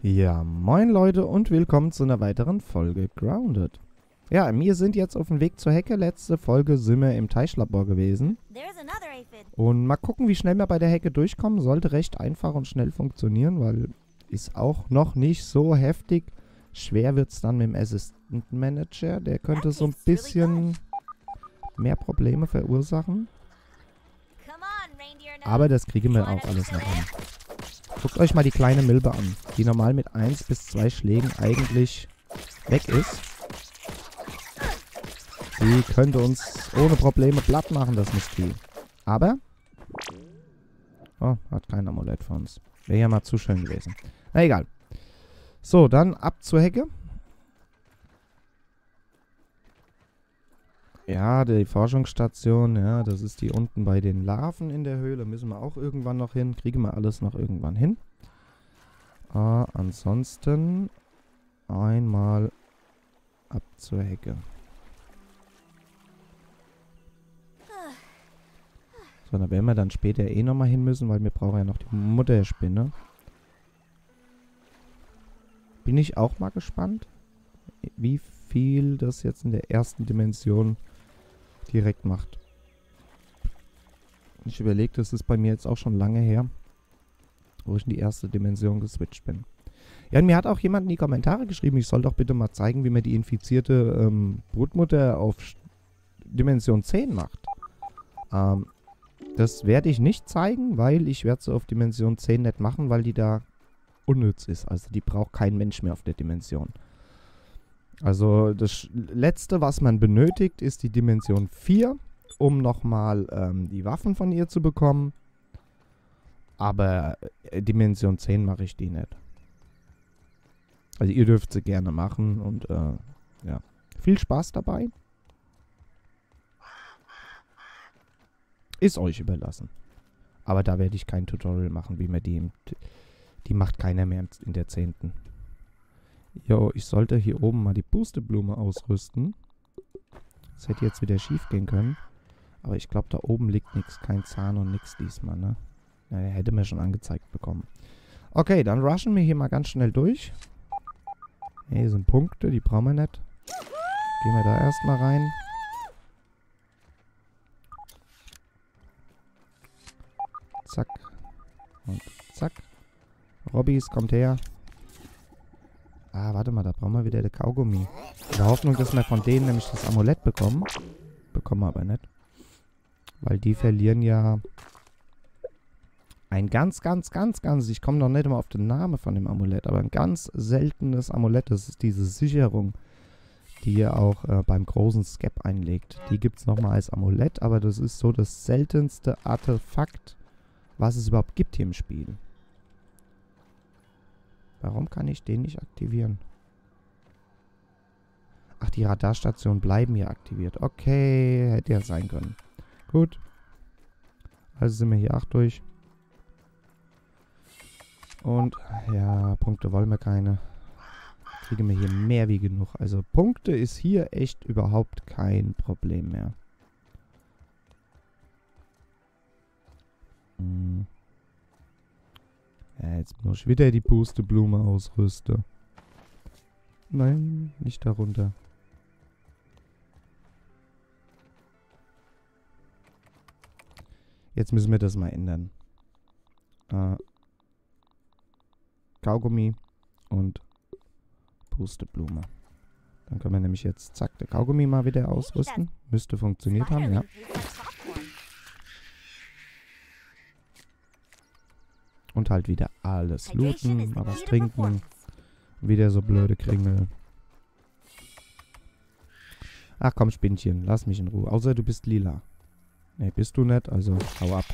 Ja, moin Leute und willkommen zu einer weiteren Folge Grounded. Ja, wir sind jetzt auf dem Weg zur Hecke. Letzte Folge sind wir im Teichlabor gewesen. Und mal gucken, wie schnell wir bei der Hecke durchkommen. Sollte recht einfach und schnell funktionieren, weil ist auch noch nicht so heftig. Schwer wird es dann mit dem Assistant Manager. Der könnte so ein bisschen mehr Probleme verursachen. Aber das kriegen wir auch alles noch hin. Guckt euch mal die kleine Milbe an, die normal mit 1 bis 2 Schlägen eigentlich weg ist. Die könnte uns ohne Probleme platt machen, das Mistvieh. Aber... Oh, hat kein Amulett für uns. Wäre ja mal zu schön gewesen. Na egal. So, dann ab zur Hecke. Ja, die Forschungsstation, ja, das ist die unten bei den Larven in der Höhle. Müssen wir auch irgendwann noch hin. Kriegen wir alles noch irgendwann hin. Äh, ansonsten einmal ab zur Hecke. So, da werden wir dann später eh nochmal hin müssen, weil wir brauchen ja noch die Mutterspinne. Bin ich auch mal gespannt, wie viel das jetzt in der ersten Dimension direkt macht. Ich überlege, das ist bei mir jetzt auch schon lange her, wo ich in die erste Dimension geswitcht bin. Ja, mir hat auch jemand in die Kommentare geschrieben, ich soll doch bitte mal zeigen, wie man die infizierte ähm, Brutmutter auf Dimension 10 macht. Ähm, das werde ich nicht zeigen, weil ich werde sie auf Dimension 10 nicht machen, weil die da unnütz ist. Also die braucht kein Mensch mehr auf der Dimension. Also das Letzte, was man benötigt, ist die Dimension 4, um nochmal ähm, die Waffen von ihr zu bekommen. Aber äh, Dimension 10 mache ich die nicht. Also ihr dürft sie gerne machen und äh, ja, viel Spaß dabei. Ist euch überlassen. Aber da werde ich kein Tutorial machen, wie man die... Die macht keiner mehr in der 10. Jo, ich sollte hier oben mal die Pusteblume ausrüsten. Das hätte jetzt wieder schief gehen können. Aber ich glaube, da oben liegt nichts. Kein Zahn und nichts diesmal, ne? Naja, hätte mir schon angezeigt bekommen. Okay, dann rushen wir hier mal ganz schnell durch. Hier sind Punkte, die brauchen wir nicht. Gehen wir da erstmal rein. Zack. Und zack. Robbys, kommt her. Ah, warte mal, da brauchen wir wieder den Kaugummi. In der Hoffnung, dass wir von denen nämlich das Amulett bekommen. Bekommen wir aber nicht. Weil die verlieren ja ein ganz, ganz, ganz, ganz, ich komme noch nicht immer auf den Namen von dem Amulett, aber ein ganz seltenes Amulett, das ist diese Sicherung, die ihr auch äh, beim großen Skep einlegt. Die gibt es nochmal als Amulett, aber das ist so das seltenste Artefakt, was es überhaupt gibt hier im Spiel. Warum kann ich den nicht aktivieren? Ach, die Radarstationen bleiben hier aktiviert. Okay, hätte ja sein können. Gut. Also sind wir hier acht durch. Und, ja, Punkte wollen wir keine. Kriegen wir hier mehr wie genug. Also Punkte ist hier echt überhaupt kein Problem mehr. Hm. Ja, jetzt muss ich wieder die Pusteblume ausrüsten. Nein, nicht darunter. Jetzt müssen wir das mal ändern. Äh, Kaugummi und Pusteblume. Dann können wir nämlich jetzt, zack, der Kaugummi mal wieder ausrüsten. Müsste funktioniert haben, ja. Und halt wieder alles looten, mal was trinken. Wieder so blöde Kringel. Ach komm, Spinnchen, lass mich in Ruhe. Außer du bist lila. Ne, bist du nicht, also hau ab.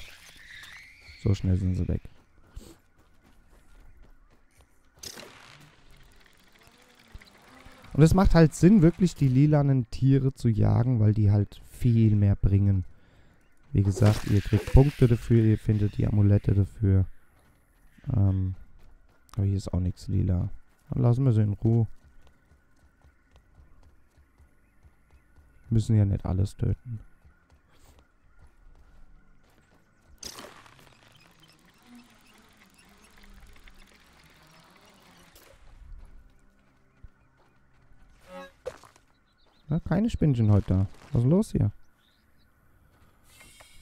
So schnell sind sie weg. Und es macht halt Sinn, wirklich die lilanen Tiere zu jagen, weil die halt viel mehr bringen. Wie gesagt, ihr kriegt Punkte dafür, ihr findet die Amulette dafür. Ähm, aber hier ist auch nichts lila. Dann lassen wir sie in Ruhe. Müssen ja nicht alles töten. Na, keine Spinnchen heute da. Was ist los hier?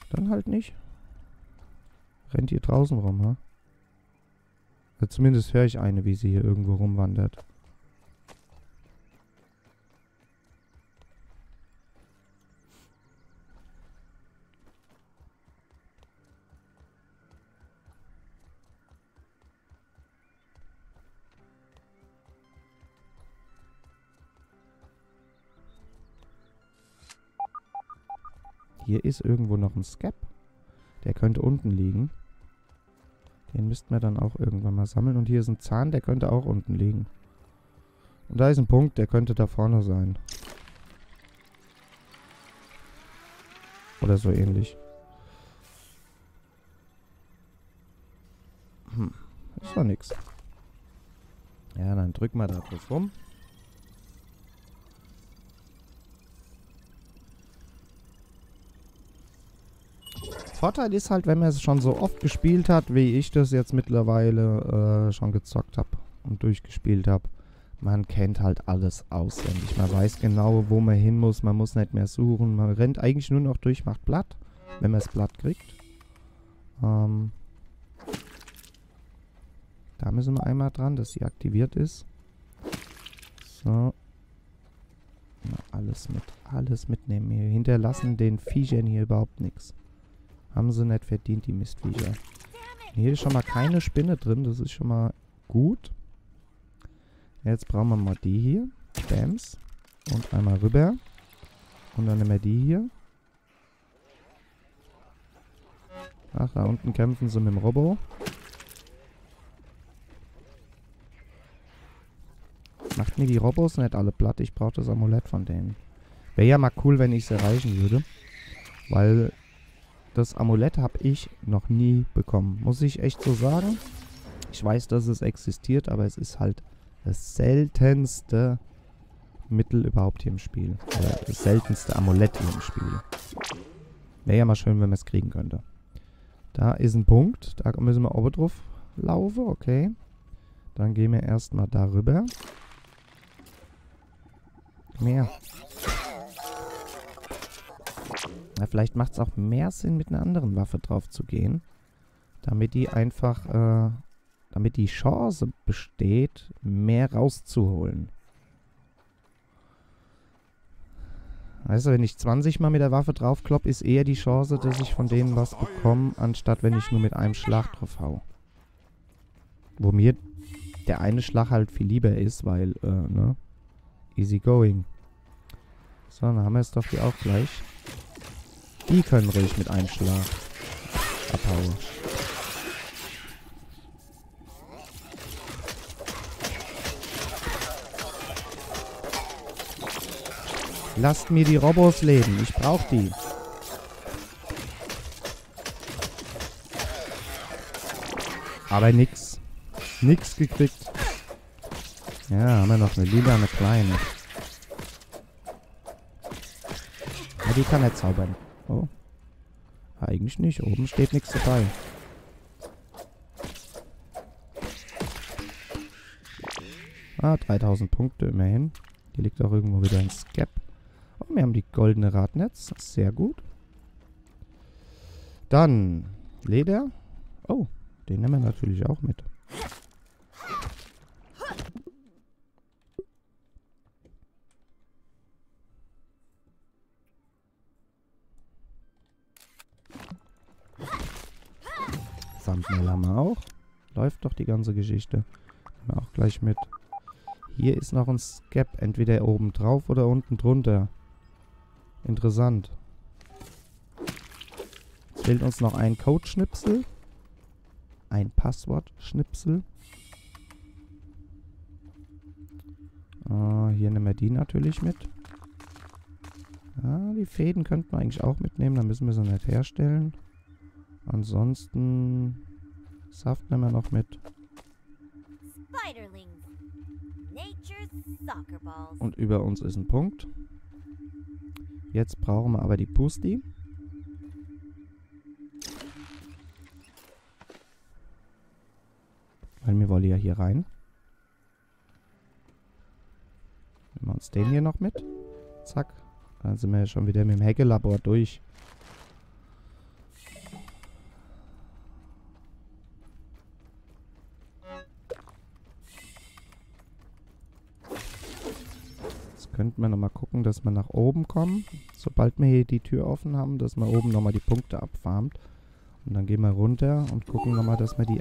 Dann halt nicht. Rennt hier draußen rum, ha? Huh? Zumindest höre ich eine, wie sie hier irgendwo rumwandert. Hier ist irgendwo noch ein Scap. Der könnte unten liegen. Den müssten wir dann auch irgendwann mal sammeln. Und hier ist ein Zahn, der könnte auch unten liegen. Und da ist ein Punkt, der könnte da vorne sein. Oder so ähnlich. Hm, ist doch nix. Ja, dann drück mal da drauf rum. Vorteil ist halt, wenn man es schon so oft gespielt hat, wie ich das jetzt mittlerweile äh, schon gezockt habe und durchgespielt habe. Man kennt halt alles auswendig. Man weiß genau, wo man hin muss. Man muss nicht mehr suchen. Man rennt eigentlich nur noch durch, macht Blatt, wenn man das Blatt kriegt. Ähm da müssen wir einmal dran, dass sie aktiviert ist. So. Na, alles mit, alles mitnehmen. Wir hinterlassen den Viechern hier überhaupt nichts. Haben sie nicht verdient, die Mistviecher. Hier ist schon mal keine Spinne drin. Das ist schon mal gut. Jetzt brauchen wir mal die hier. Bams. Und einmal rüber. Und dann nehmen wir die hier. Ach, da unten kämpfen sie mit dem Robo. Macht mir die Robos nicht alle platt. Ich brauche das Amulett von denen. Wäre ja mal cool, wenn ich es erreichen würde. Weil das Amulett habe ich noch nie bekommen. Muss ich echt so sagen. Ich weiß, dass es existiert, aber es ist halt das seltenste Mittel überhaupt hier im Spiel. Oder das seltenste Amulett hier im Spiel. Wäre ja mal schön, wenn man es kriegen könnte. Da ist ein Punkt. Da müssen wir oben drauf laufen. Okay. Dann gehen wir erstmal darüber. Mehr. Na, vielleicht macht es auch mehr Sinn, mit einer anderen Waffe drauf zu gehen. Damit die einfach, äh, damit die Chance besteht, mehr rauszuholen. Weißt du, wenn ich 20 Mal mit der Waffe draufklopp, ist eher die Chance, dass ich von denen was bekomme, anstatt wenn ich nur mit einem Schlag drauf hau. Wo mir der eine Schlag halt viel lieber ist, weil, äh, ne? Easy going. So, dann haben wir es doch hier auch gleich. Die können ruhig mit einem Schlag abhauen. Lasst mir die Robos leben. Ich brauche die. Aber nix. Nix gekriegt. Ja, haben wir noch eine lila, eine kleine. Ja, die kann er zaubern. Oh. Eigentlich nicht. Oben steht nichts dabei. Ah, 3000 Punkte immerhin. Hier liegt auch irgendwo wieder ein Scap. Oh, wir haben die goldene Radnetz. Sehr gut. Dann Leder. Oh, den nehmen wir natürlich auch mit. Thumbnail haben wir auch. Läuft doch die ganze Geschichte. Nehmen wir auch gleich mit. Hier ist noch ein Scap. Entweder oben drauf oder unten drunter. Interessant. Jetzt fehlt uns noch ein Code-Schnipsel. Ein Passwort-Schnipsel. Uh, hier nehmen wir die natürlich mit. Ah, die Fäden könnten wir eigentlich auch mitnehmen. Dann müssen wir sie nicht herstellen. Ansonsten Saft nehmen wir noch mit. Und über uns ist ein Punkt. Jetzt brauchen wir aber die Pusti. Weil wir wollen ja hier rein. Nehmen wir uns den hier noch mit. Zack. Dann sind wir ja schon wieder mit dem Heckelabor durch. Könnten wir nochmal gucken, dass wir nach oben kommen. Sobald wir hier die Tür offen haben, dass wir oben nochmal die Punkte abfarmt. Und dann gehen wir runter und gucken nochmal, dass wir die,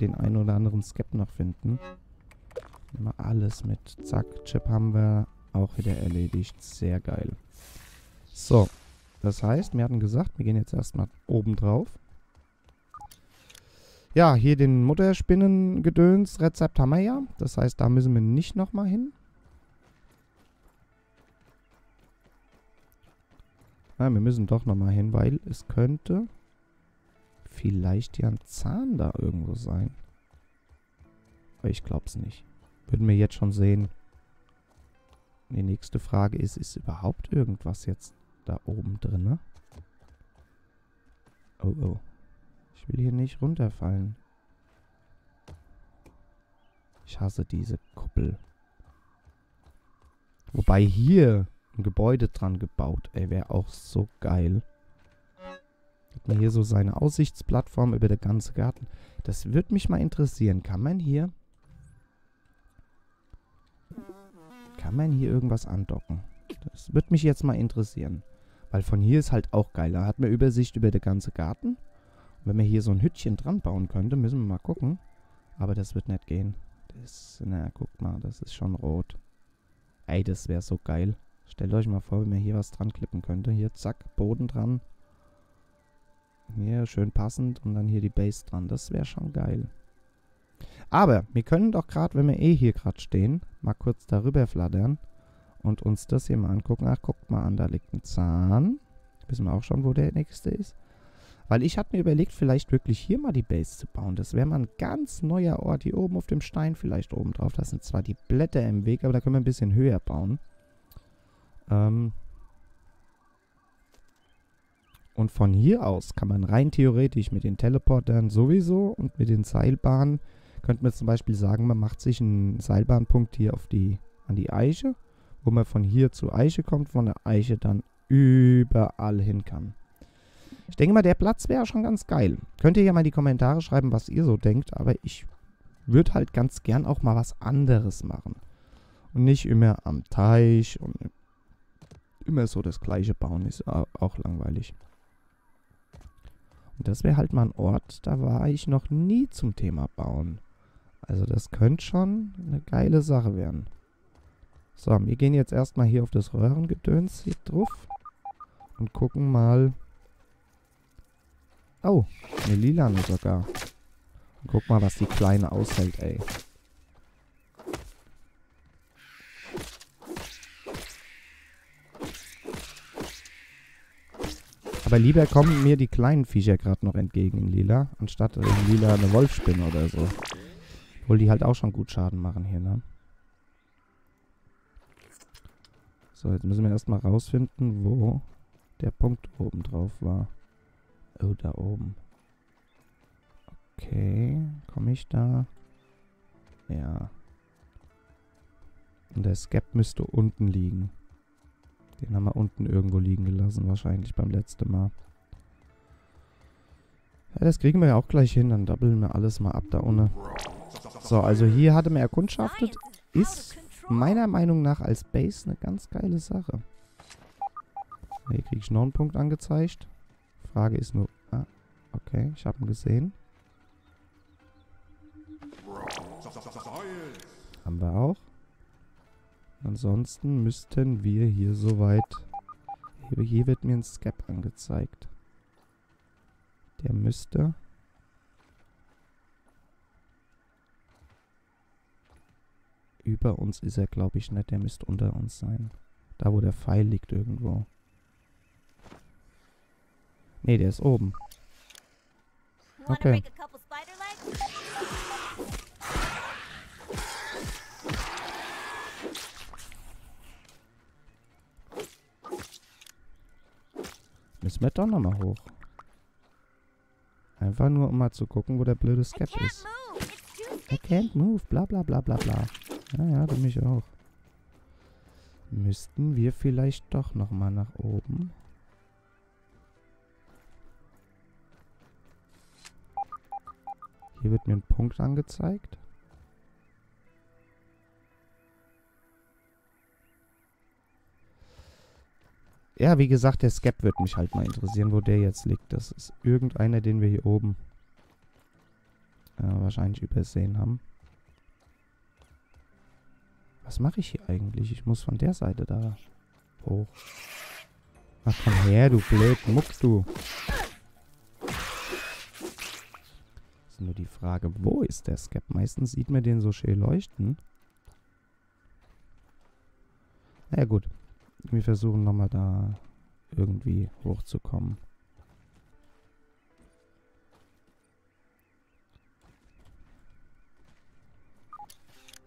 den einen oder anderen Skep noch finden. Nehmen wir alles mit. Zack, Chip haben wir auch wieder erledigt. Sehr geil. So, das heißt, wir hatten gesagt, wir gehen jetzt erstmal oben drauf. Ja, hier den Mutterspinnengedöns-Rezept haben wir ja. Das heißt, da müssen wir nicht nochmal hin. Ja, wir müssen doch nochmal hin, weil es könnte vielleicht ja ein Zahn da irgendwo sein. Aber ich glaube es nicht. Würden wir jetzt schon sehen. Die nächste Frage ist, ist überhaupt irgendwas jetzt da oben drin? Oh, oh. Ich will hier nicht runterfallen. Ich hasse diese Kuppel. Wobei hier ein Gebäude dran gebaut, ey, wäre auch so geil. Hat man hier so seine Aussichtsplattform über den ganzen Garten. Das würde mich mal interessieren. Kann man hier Kann man hier irgendwas andocken? Das würde mich jetzt mal interessieren. Weil von hier ist halt auch geil. Da hat man Übersicht über den ganzen Garten. Und wenn man hier so ein Hütchen dran bauen könnte, müssen wir mal gucken. Aber das wird nicht gehen. Das, na, guckt mal, das ist schon rot. Ey, das wäre so geil. Stellt euch mal vor, wenn man hier was dran klippen könnte. Hier, zack, Boden dran. Hier, schön passend. Und dann hier die Base dran. Das wäre schon geil. Aber wir können doch gerade, wenn wir eh hier gerade stehen, mal kurz darüber flattern und uns das hier mal angucken. Ach, guckt mal an, da liegt ein Zahn. Wissen wir auch schon, wo der nächste ist. Weil ich hatte mir überlegt, vielleicht wirklich hier mal die Base zu bauen. Das wäre mal ein ganz neuer Ort. Hier oben auf dem Stein vielleicht oben drauf. Das sind zwar die Blätter im Weg, aber da können wir ein bisschen höher bauen. Ähm und von hier aus kann man rein theoretisch mit den Teleportern sowieso und mit den Seilbahnen könnte man zum Beispiel sagen, man macht sich einen Seilbahnpunkt hier auf die, an die Eiche, wo man von hier zur Eiche kommt, von der Eiche dann überall hin kann. Ich denke mal, der Platz wäre schon ganz geil. Könnt ihr ja mal in die Kommentare schreiben, was ihr so denkt, aber ich würde halt ganz gern auch mal was anderes machen. Und nicht immer am Teich und immer so das gleiche bauen, ist auch langweilig. Und das wäre halt mal ein Ort, da war ich noch nie zum Thema Bauen. Also das könnte schon eine geile Sache werden. So, wir gehen jetzt erstmal hier auf das Röhrengedöns hier drauf. Und gucken mal. Oh, eine lilane sogar. Und guck mal, was die Kleine aushält, ey. Aber lieber kommen mir die kleinen Viecher gerade noch entgegen in lila, anstatt in lila eine Wolfspinne oder so. Obwohl die halt auch schon gut Schaden machen hier, ne? So, jetzt müssen wir erstmal rausfinden, wo der Punkt oben drauf war. Oh, da oben. Okay, komme ich da? Ja. Und der Skep müsste unten liegen. Den haben wir unten irgendwo liegen gelassen, wahrscheinlich beim letzten Mal. Ja, das kriegen wir ja auch gleich hin. Dann doppeln wir alles mal ab da unten. So, also hier hatte man erkundschaftet. Ist meiner Meinung nach als Base eine ganz geile Sache. Hier kriege ich noch einen Punkt angezeigt. Frage ist nur... Ah, okay, ich habe ihn gesehen. Haben wir auch. Ansonsten müssten wir hier soweit... Hier, hier wird mir ein Scap angezeigt. Der müsste... Über uns ist er, glaube ich, nicht. Der müsste unter uns sein. Da, wo der Pfeil liegt irgendwo. Ne, der ist oben. Okay. Müssen wir doch nochmal hoch. Einfach nur, um mal zu gucken, wo der blöde Skep ist. I can't move, bla bla bla bla bla. Ja, ja, du mich auch. Müssten wir vielleicht doch nochmal nach oben. Hier wird mir ein Punkt angezeigt. Ja, wie gesagt, der Skep wird mich halt mal interessieren, wo der jetzt liegt. Das ist irgendeiner, den wir hier oben äh, wahrscheinlich übersehen haben. Was mache ich hier eigentlich? Ich muss von der Seite da hoch. Ach, komm her, du blöd Muck, du. Ist nur die Frage, wo ist der Skep? Meistens sieht man den so schön leuchten. Na ja, gut. Wir versuchen nochmal da irgendwie hochzukommen.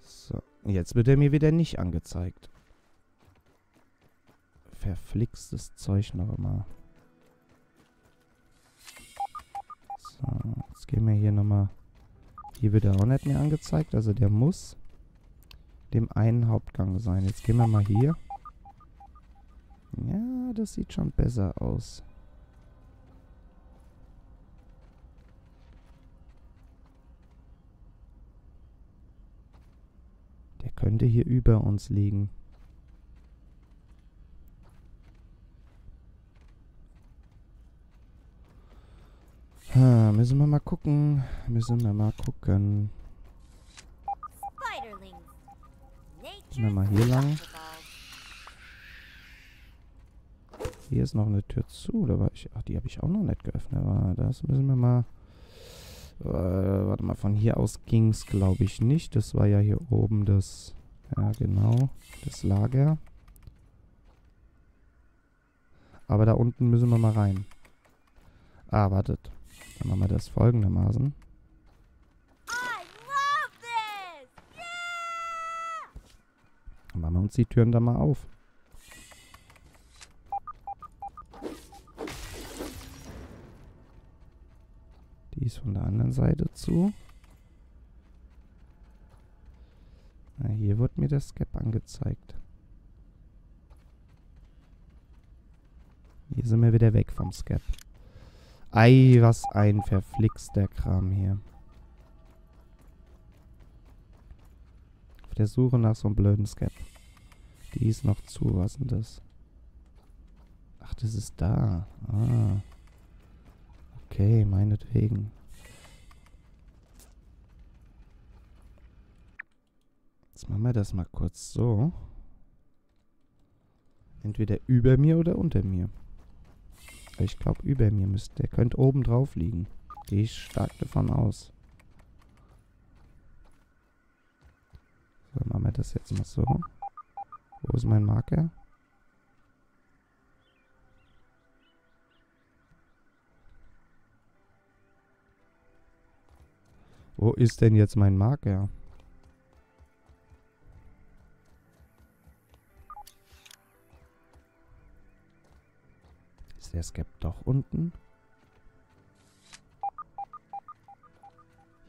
So, jetzt wird er mir wieder nicht angezeigt. Verflixtes Zeug noch immer. So, jetzt gehen wir hier nochmal... Hier wird er auch nicht mehr angezeigt, also der muss dem einen Hauptgang sein. Jetzt gehen wir mal hier. Ja, das sieht schon besser aus. Der könnte hier über uns liegen. Ha, müssen wir mal gucken. Müssen wir mal gucken. Gehen wir mal hier lang. Hier ist noch eine Tür zu. Da war ich, ach, die habe ich auch noch nicht geöffnet. Aber das müssen wir mal... Äh, warte mal, von hier aus ging es, glaube ich, nicht. Das war ja hier oben das... Ja, genau. Das Lager. Aber da unten müssen wir mal rein. Ah, wartet. Dann machen wir das folgendermaßen. Dann machen wir uns die Türen da mal auf. Die ist von der anderen Seite zu. Na, hier wird mir der Skep angezeigt. Hier sind wir wieder weg vom Skep. Ei, was ein verflixter Kram hier. Auf der Suche nach so einem blöden Skep. Die ist noch zu. Was denn das? Ach, das ist da. Ah. Okay, meinetwegen. Jetzt machen wir das mal kurz so. Entweder über mir oder unter mir. Ich glaube, über mir müsste. Der könnte oben drauf liegen. Gehe ich stark davon aus. So, machen wir das jetzt mal so. Wo ist mein Marker? Wo ist denn jetzt mein Marker? Ist der Skep doch unten?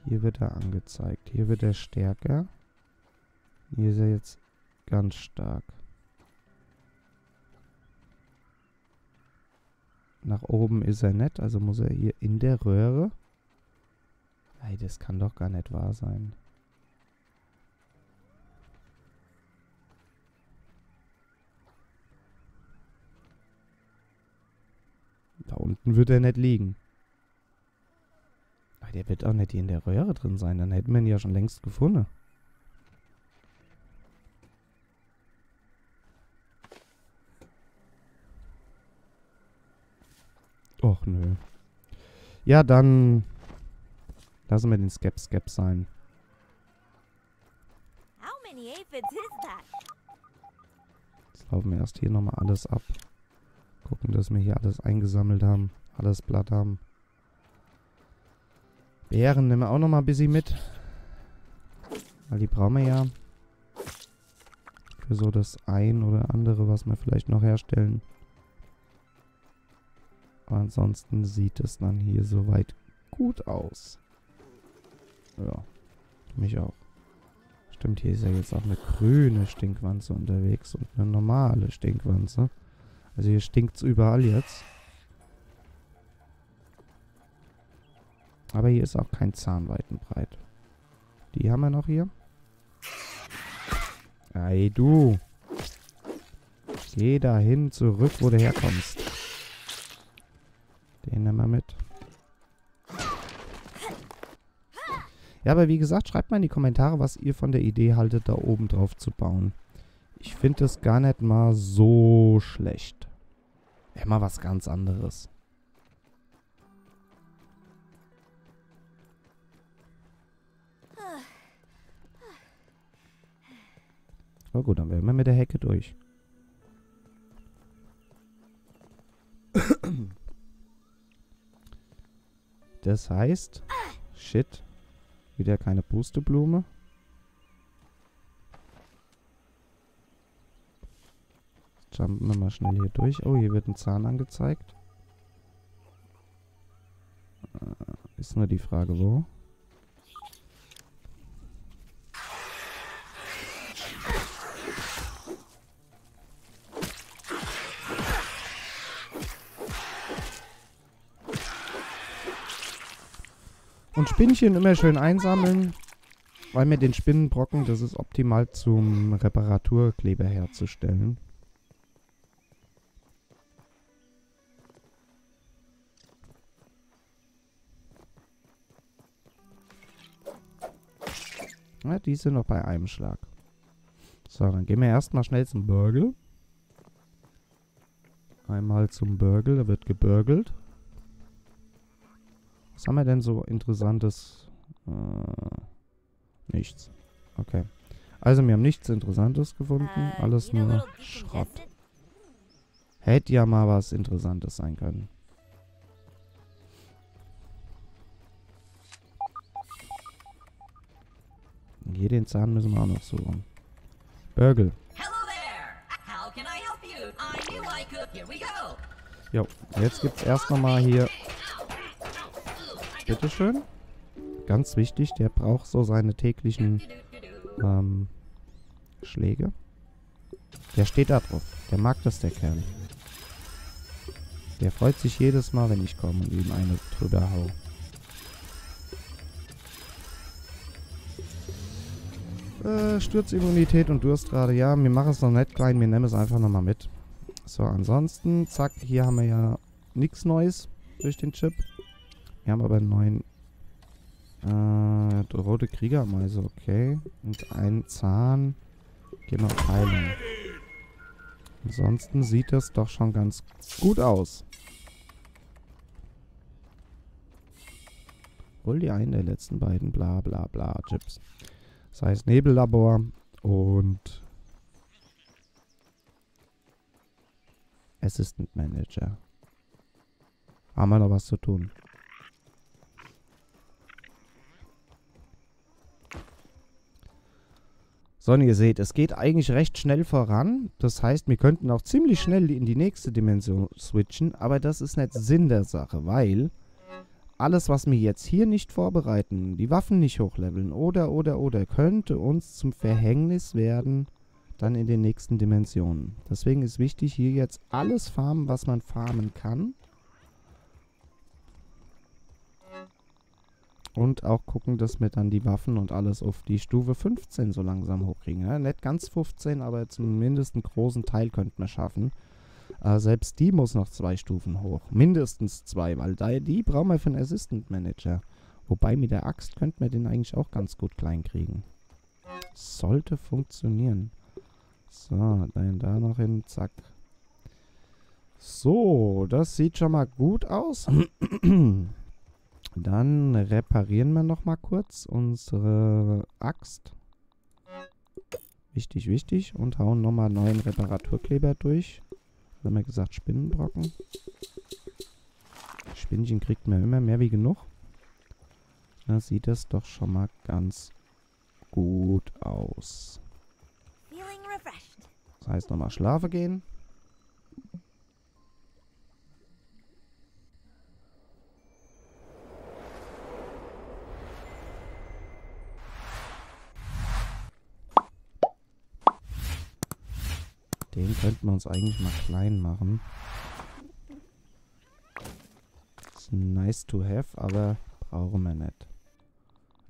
Hier wird er angezeigt. Hier wird er stärker. Hier ist er jetzt ganz stark. Nach oben ist er nicht, also muss er hier in der Röhre. Ey, das kann doch gar nicht wahr sein. Da unten wird er nicht liegen. Aber der wird auch nicht hier in der Röhre drin sein. Dann hätten wir ihn ja schon längst gefunden. Och, nö. Ja, dann Lassen wir den Skep Skep sein. Jetzt laufen wir erst hier nochmal alles ab. Gucken, dass wir hier alles eingesammelt haben. Alles Blatt haben. Beeren nehmen wir auch nochmal ein bisschen mit. Weil die brauchen wir ja. Für so das ein oder andere, was wir vielleicht noch herstellen. Aber ansonsten sieht es dann hier soweit gut aus. Ja. Mich auch. Stimmt, hier ist ja jetzt auch eine grüne Stinkwanze unterwegs und eine normale Stinkwanze. Also hier stinkt's überall jetzt. Aber hier ist auch kein Zahnweitenbreit. Die haben wir noch hier. Ey, du. Geh dahin zurück, wo du herkommst. Den nehmen wir mit. Ja, aber wie gesagt, schreibt mal in die Kommentare, was ihr von der Idee haltet, da oben drauf zu bauen. Ich finde das gar nicht mal so schlecht. Wäre mal was ganz anderes. Oh gut, dann wären wir mit der Hecke durch. Das heißt, shit, wieder keine Pusteblume. Jumpen wir mal schnell hier durch. Oh, hier wird ein Zahn angezeigt. Äh, ist nur die Frage, wo. Spinnchen immer schön einsammeln, weil mir den Spinnenbrocken, das ist optimal zum Reparaturkleber herzustellen. Ja, die sind noch bei einem Schlag. So, dann gehen wir erstmal schnell zum Burgel. Einmal zum Burgel, da wird gebürgelt. Was haben wir denn so interessantes? Äh, nichts. Okay. Also wir haben nichts Interessantes gefunden. Uh, Alles nur Schrott. Hätte ja mal was Interessantes sein können. Hier den Zahn müssen wir auch noch suchen. Burgle. Hello there! How can I help you? I knew I could. Here we go! Jo, jetzt gibt's erst nochmal hier. Bitteschön. Ganz wichtig, der braucht so seine täglichen ähm, Schläge. Der steht da drauf. Der mag das, der Kerl. Der freut sich jedes Mal, wenn ich komme und ihm eine drüber hau. Äh, Sturzimmunität und Durstrate. Ja, wir machen es noch nicht klein. Wir nehmen es einfach nochmal mit. So, ansonsten, zack, hier haben wir ja nichts Neues durch den Chip. Wir haben aber einen neuen äh, rote Kriegermeise, okay. Und einen Zahn. Gehen wir auf Heilung. Ansonsten sieht das doch schon ganz gut aus. Hol die einen der letzten beiden bla bla bla Chips. Das heißt Nebellabor und Assistant Manager. Haben wir noch was zu tun? So, und ihr seht, es geht eigentlich recht schnell voran. Das heißt, wir könnten auch ziemlich schnell in die nächste Dimension switchen. Aber das ist nicht Sinn der Sache, weil alles, was wir jetzt hier nicht vorbereiten, die Waffen nicht hochleveln oder, oder, oder, könnte uns zum Verhängnis werden dann in den nächsten Dimensionen. Deswegen ist wichtig, hier jetzt alles farmen, was man farmen kann. Und auch gucken, dass wir dann die Waffen und alles auf die Stufe 15 so langsam hochkriegen. Ja, nicht ganz 15, aber zumindest einen großen Teil könnten wir schaffen. Äh, selbst die muss noch zwei Stufen hoch. Mindestens zwei, weil da, die brauchen wir für einen Assistant Manager. Wobei mit der Axt könnten wir den eigentlich auch ganz gut klein kriegen. Sollte funktionieren. So, dann da noch hin, zack. So, das sieht schon mal gut aus. Dann reparieren wir noch mal kurz unsere Axt. Wichtig, wichtig. Und hauen noch mal neuen Reparaturkleber durch. Was haben wir gesagt? Spinnenbrocken. Spinnchen kriegt man immer mehr wie genug. Da sieht es doch schon mal ganz gut aus. Das heißt nochmal schlafen gehen. Den könnten wir uns eigentlich mal klein machen. Ist nice to have, aber brauchen wir nicht.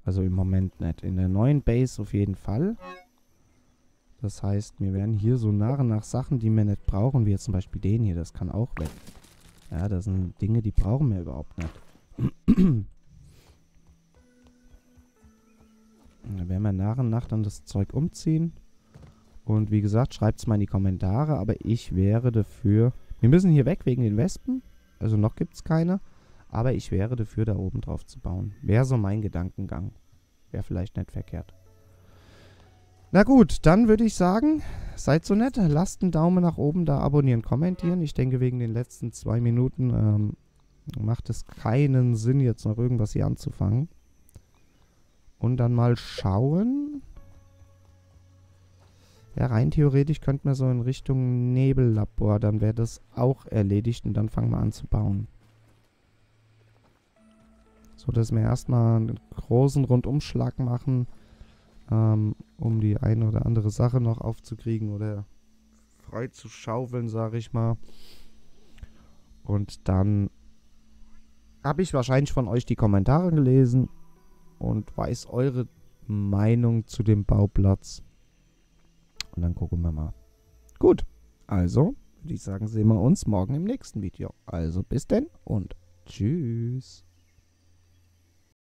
Also im Moment nicht. In der neuen Base auf jeden Fall. Das heißt, wir werden hier so nach und nach Sachen, die wir nicht brauchen, wie jetzt zum Beispiel den hier, das kann auch weg. Ja, das sind Dinge, die brauchen wir überhaupt nicht. Da werden wir nach und nach dann das Zeug umziehen. Und wie gesagt, schreibt es mal in die Kommentare. Aber ich wäre dafür... Wir müssen hier weg wegen den Wespen. Also noch gibt es keine. Aber ich wäre dafür, da oben drauf zu bauen. Wäre so mein Gedankengang. Wäre vielleicht nicht verkehrt. Na gut, dann würde ich sagen, seid so nett, lasst einen Daumen nach oben da, abonnieren, kommentieren. Ich denke, wegen den letzten zwei Minuten ähm, macht es keinen Sinn, jetzt noch irgendwas hier anzufangen. Und dann mal schauen. Ja, rein theoretisch könnten wir so in Richtung Nebellabor, dann wäre das auch erledigt und dann fangen wir an zu bauen. So, dass wir erstmal einen großen Rundumschlag machen ähm, um die eine oder andere Sache noch aufzukriegen oder frei zu schaufeln, sage ich mal. Und dann habe ich wahrscheinlich von euch die Kommentare gelesen und weiß eure Meinung zu dem Bauplatz. Und dann gucken wir mal. Gut, also würde ich sagen, sehen wir uns morgen im nächsten Video. Also bis denn und tschüss.